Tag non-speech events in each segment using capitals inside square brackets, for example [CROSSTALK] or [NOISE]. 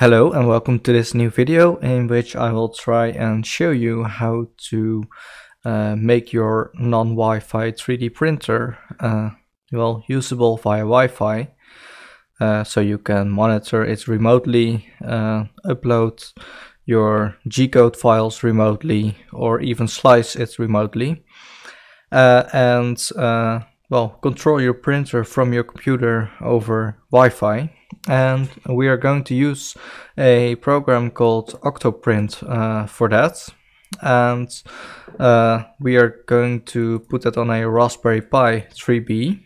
Hello and welcome to this new video in which I will try and show you how to uh, make your non-Wi-Fi 3D printer uh, well usable via Wi-Fi uh, so you can monitor it remotely, uh, upload your G-code files remotely or even slice it remotely. Uh, and uh, well control your printer from your computer over Wi-Fi and we are going to use a program called Octoprint uh, for that. And uh, we are going to put that on a Raspberry Pi 3B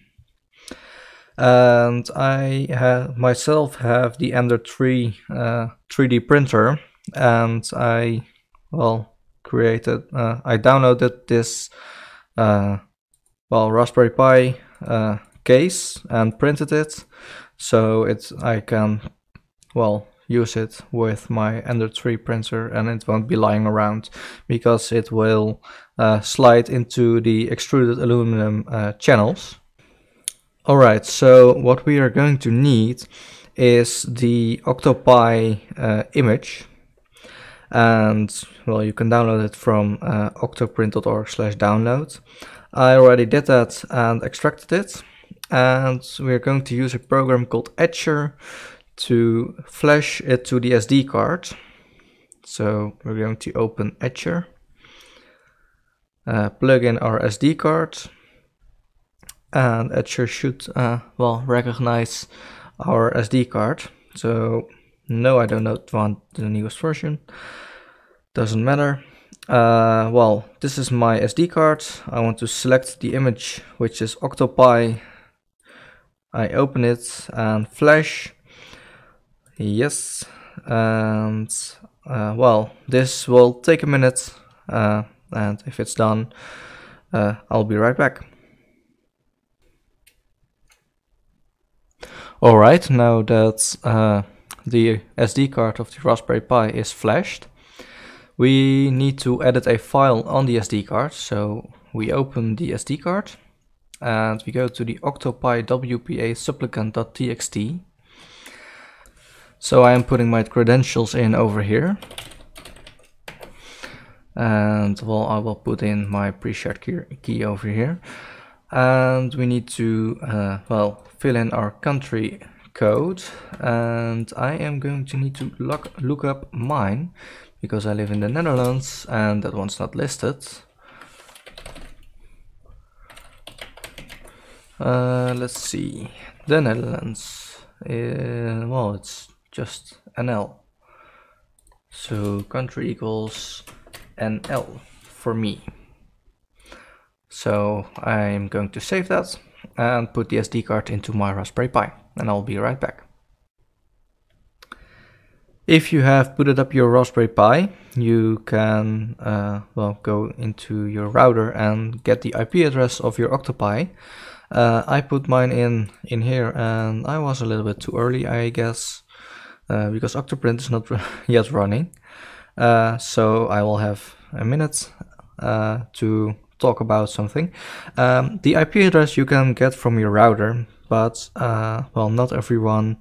and I have myself have the Ender 3 uh, 3D printer and I well created uh, I downloaded this uh, well Raspberry Pi uh, case and printed it so it's I can well use it with my Ender 3 printer and it won't be lying around because it will uh, slide into the extruded aluminum uh, channels. Alright, so what we are going to need is the Octopi uh, image and well you can download it from uh, octoprint.org slash download. I already did that and extracted it and we're going to use a program called Etcher to flash it to the SD card. So we're going to open Etcher, uh, plug in our SD card, and Etcher should uh, well recognize our SD card. So no, I don't want the newest version. Doesn't matter. Uh, well, this is my SD card. I want to select the image, which is Octopi I open it and flash. Yes, and uh, well, this will take a minute, uh, and if it's done, uh, I'll be right back. Alright, now that uh, the SD card of the Raspberry Pi is flashed, we need to edit a file on the SD card, so we open the SD card and we go to the octopi wpa supplicant.txt. So I am putting my credentials in over here. And well, I will put in my pre-shared key, key over here. And we need to, uh, well, fill in our country code. And I am going to need to look, look up mine because I live in the Netherlands and that one's not listed. Uh, let's see. The Netherlands. Uh, well, it's just NL. So country equals NL for me. So I'm going to save that and put the SD card into my Raspberry Pi and I'll be right back. If you have booted up your Raspberry Pi, you can uh, well go into your router and get the IP address of your Octopi. Uh, I put mine in in here and I was a little bit too early I guess uh, because Octoprint is not [LAUGHS] yet running. Uh, so I will have a minute uh, to talk about something. Um, the IP address you can get from your router but uh, well not everyone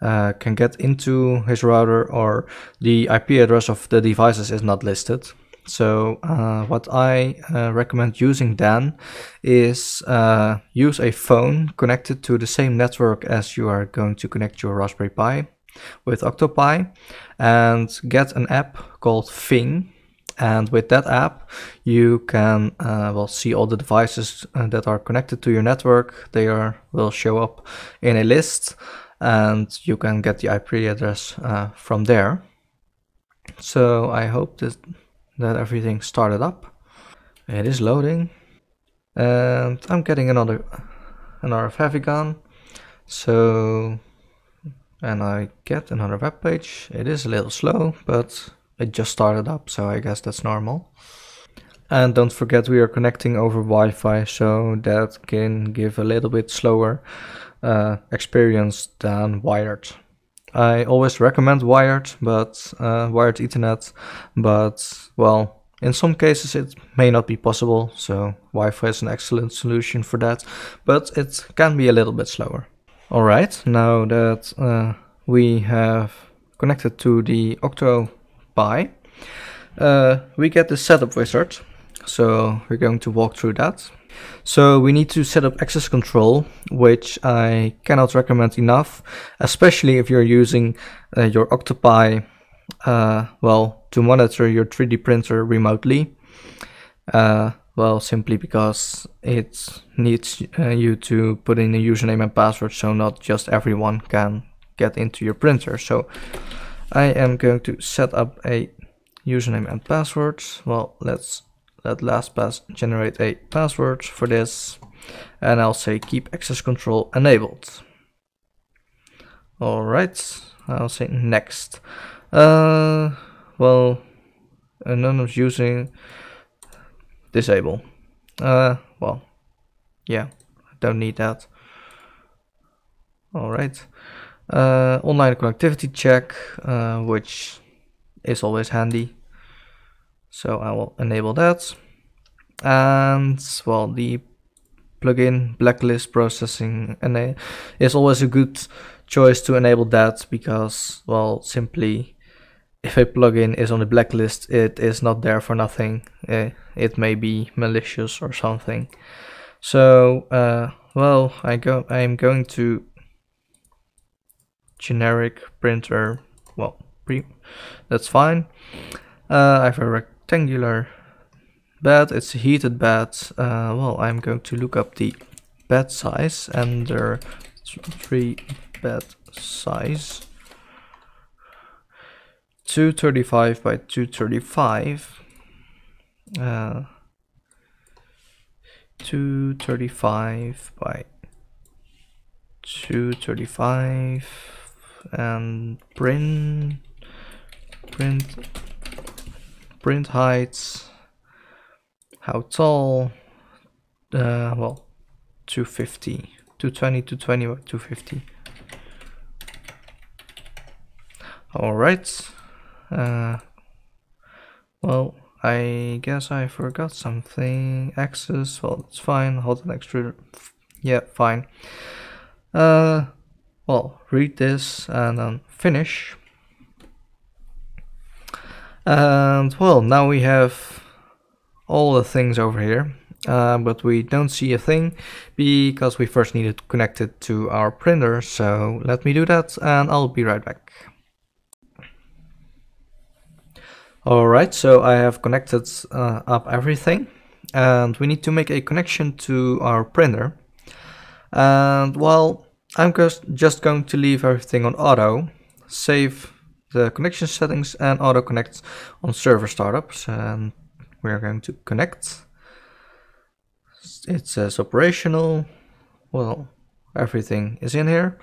uh, can get into his router or the IP address of the devices is not listed. So uh, what I uh, recommend using then is uh, use a phone connected to the same network as you are going to connect your Raspberry Pi with Octopi and get an app called Fing and with that app you can uh, well see all the devices uh, that are connected to your network they are will show up in a list and you can get the IP address uh, from there so I hope that that everything started up. It is loading. And I'm getting another an RF gun. So and I get another web page. It is a little slow, but it just started up, so I guess that's normal. And don't forget we are connecting over Wi-Fi, so that can give a little bit slower uh, experience than wired. I always recommend wired, but uh, wired Ethernet, but well, in some cases it may not be possible, so Wi-Fi is an excellent solution for that, but it can be a little bit slower. Alright, now that uh, we have connected to the OctoPi, uh, we get the setup wizard. So we're going to walk through that. So we need to set up access control, which I cannot recommend enough, especially if you're using uh, your OctoPi, uh, well, to monitor your 3D printer remotely. Uh, well, simply because it needs uh, you to put in a username and password, so not just everyone can get into your printer. So I am going to set up a username and password. Well, let's let LastPass generate a password for this and I'll say keep access control enabled. Alright, I'll say next. Uh, well, anonymous using disable. Uh, well, yeah, I don't need that. Alright. Uh, online connectivity check, uh, which is always handy. So I will enable that. And well, the plugin blacklist processing and is always a good choice to enable that because well simply if a plugin is on the blacklist it is not there for nothing uh, it may be malicious or something so uh, well I go I'm going to generic printer well that's fine uh, I have a rectangular bed, it's a heated bed. Uh, well, I'm going to look up the bed size and their three bed size. 235 by 235. Uh, 235 by 235 and print print print heights, how tall, uh, well, 250 220 220 250 all right Uh, well, I guess I forgot something. Access, well, it's fine. Hold an extruder. Yeah, fine. Uh, well, read this and then finish. And well, now we have all the things over here, uh, but we don't see a thing because we first need to connect it to our printer. So let me do that and I'll be right back. Alright, so I have connected uh, up everything and we need to make a connection to our printer. And well, I'm just going to leave everything on auto, save the connection settings and auto connect on server startups and we're going to connect. It says operational. Well everything is in here.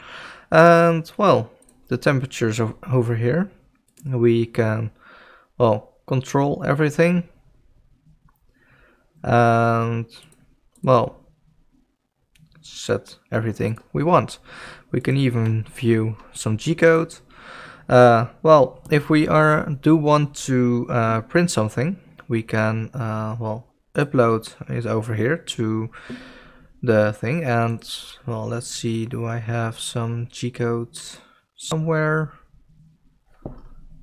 And well the temperatures over here. We can well control everything. And well set everything we want. We can even view some G-code. Uh, well, if we are do want to uh, print something, we can uh, well upload it over here to the thing. And well let's see do I have some G code somewhere?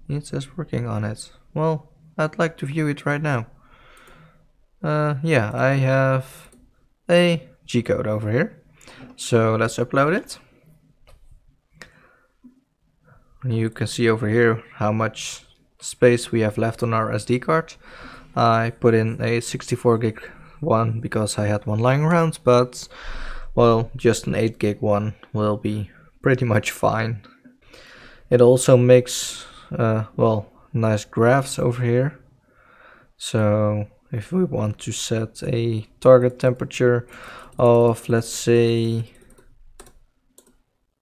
It says working on it. Well I'd like to view it right now. Uh, yeah I have a G code over here so let's upload it you can see over here how much space we have left on our SD card. I put in a 64 gig one because I had one lying around, but well, just an 8 gig one will be pretty much fine. It also makes, uh, well, nice graphs over here. So if we want to set a target temperature of, let's say,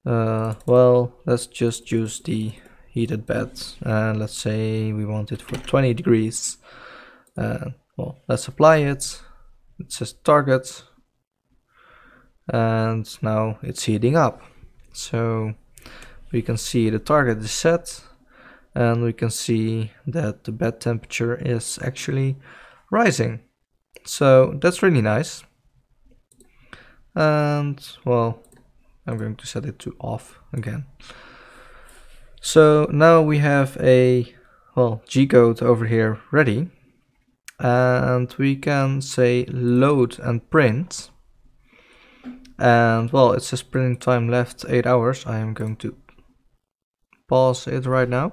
uh, well, let's just use the heated bed and let's say we want it for 20 degrees. Uh, well, let's apply it. It says target and now it's heating up. So we can see the target is set and we can see that the bed temperature is actually rising. So that's really nice. And well, I'm going to set it to off again. So now we have a well G-code over here ready. And we can say load and print. And well it says printing time left 8 hours. I am going to pause it right now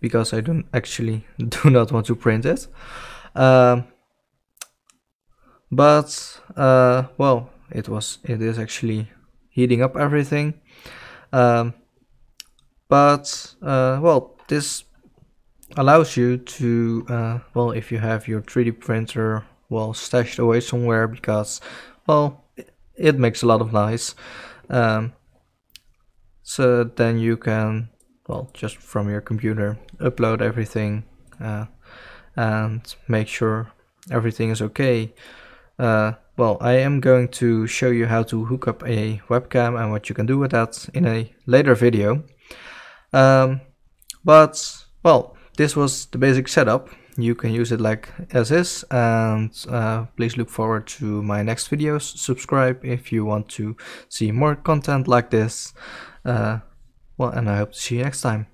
because I don't actually [LAUGHS] do not want to print it. Um, but uh, well it was it is actually heating up everything. Um, but uh, well this allows you to uh, well if you have your 3d printer well stashed away somewhere because well it makes a lot of noise. Um, so then you can well just from your computer upload everything uh, and make sure everything is okay uh, well I am going to show you how to hook up a webcam and what you can do with that in a later video. Um, but well this was the basic setup. You can use it like as is and uh, please look forward to my next videos. Subscribe if you want to see more content like this. Uh, well and I hope to see you next time